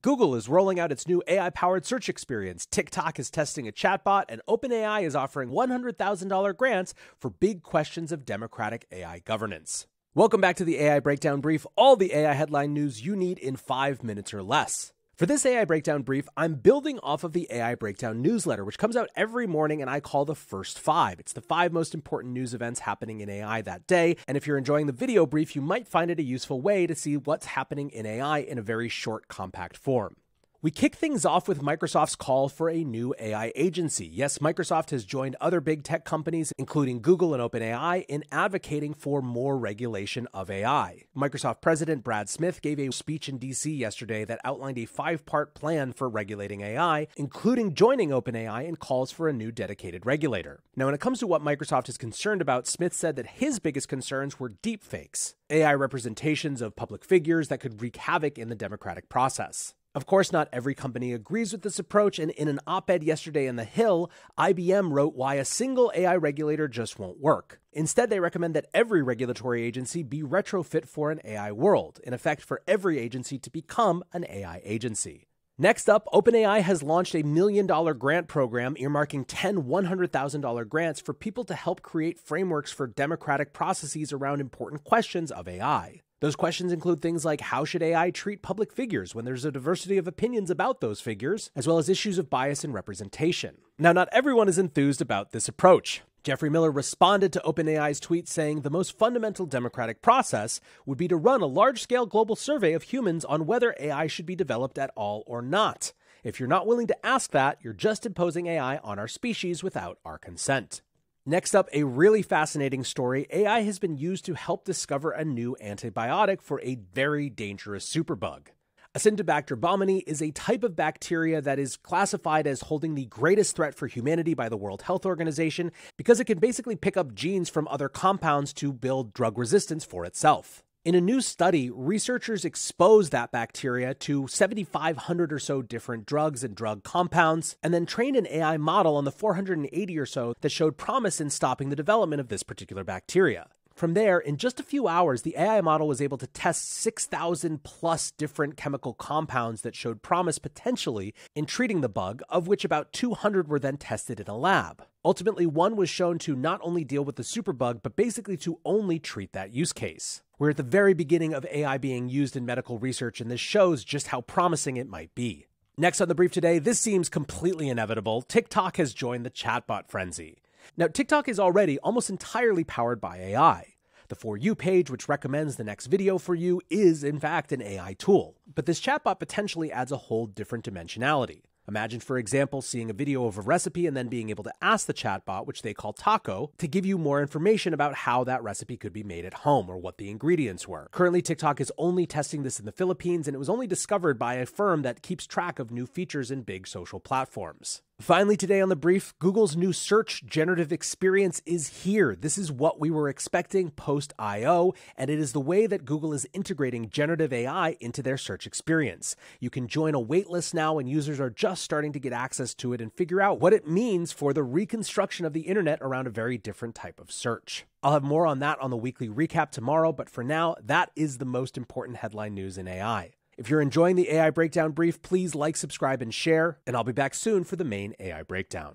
Google is rolling out its new AI powered search experience. TikTok is testing a chatbot, and OpenAI is offering $100,000 grants for big questions of democratic AI governance. Welcome back to the AI Breakdown Brief, all the AI headline news you need in five minutes or less. For this AI Breakdown brief, I'm building off of the AI Breakdown newsletter, which comes out every morning and I call the first five. It's the five most important news events happening in AI that day. And if you're enjoying the video brief, you might find it a useful way to see what's happening in AI in a very short, compact form. We kick things off with Microsoft's call for a new AI agency. Yes, Microsoft has joined other big tech companies, including Google and OpenAI, in advocating for more regulation of AI. Microsoft President Brad Smith gave a speech in DC yesterday that outlined a five part plan for regulating AI, including joining OpenAI and calls for a new dedicated regulator. Now, when it comes to what Microsoft is concerned about, Smith said that his biggest concerns were deepfakes, AI representations of public figures that could wreak havoc in the democratic process. Of course, not every company agrees with this approach, and in an op ed yesterday in The Hill, IBM wrote why a single AI regulator just won't work. Instead, they recommend that every regulatory agency be retrofit for an AI world, in effect, for every agency to become an AI agency. Next up, OpenAI has launched a million dollar grant program earmarking 10 $100,000 grants for people to help create frameworks for democratic processes around important questions of AI. Those questions include things like how should AI treat public figures when there's a diversity of opinions about those figures, as well as issues of bias and representation. Now, not everyone is enthused about this approach. Geoffrey Miller responded to OpenAI's tweet saying the most fundamental democratic process would be to run a large scale global survey of humans on whether AI should be developed at all or not. If you're not willing to ask that, you're just imposing AI on our species without our consent. Next up, a really fascinating story. AI has been used to help discover a new antibiotic for a very dangerous superbug. Acinetobacter baumannii is a type of bacteria that is classified as holding the greatest threat for humanity by the World Health Organization because it can basically pick up genes from other compounds to build drug resistance for itself. In a new study, researchers exposed that bacteria to 7,500 or so different drugs and drug compounds, and then trained an AI model on the 480 or so that showed promise in stopping the development of this particular bacteria. From there, in just a few hours, the AI model was able to test 6,000 plus different chemical compounds that showed promise potentially in treating the bug, of which about 200 were then tested in a lab. Ultimately, one was shown to not only deal with the superbug, but basically to only treat that use case. We're at the very beginning of AI being used in medical research, and this shows just how promising it might be. Next on the brief today, this seems completely inevitable. TikTok has joined the chatbot frenzy. Now, TikTok is already almost entirely powered by AI. The For You page, which recommends the next video for you, is in fact an AI tool. But this chatbot potentially adds a whole different dimensionality. Imagine, for example, seeing a video of a recipe and then being able to ask the chatbot, which they call Tako, to give you more information about how that recipe could be made at home or what the ingredients were. Currently, TikTok is only testing this in the Philippines, and it was only discovered by a firm that keeps track of new features in big social platforms. Finally, today on the brief, Google's new search generative experience is here. This is what we were expecting post I.O., and it is the way that Google is integrating generative AI into their search experience. You can join a waitlist now, and users are just starting to get access to it and figure out what it means for the reconstruction of the internet around a very different type of search. I'll have more on that on the weekly recap tomorrow, but for now, that is the most important headline news in AI. If you're enjoying the AI Breakdown brief, please like, subscribe, and share, and I'll be back soon for the main AI Breakdown.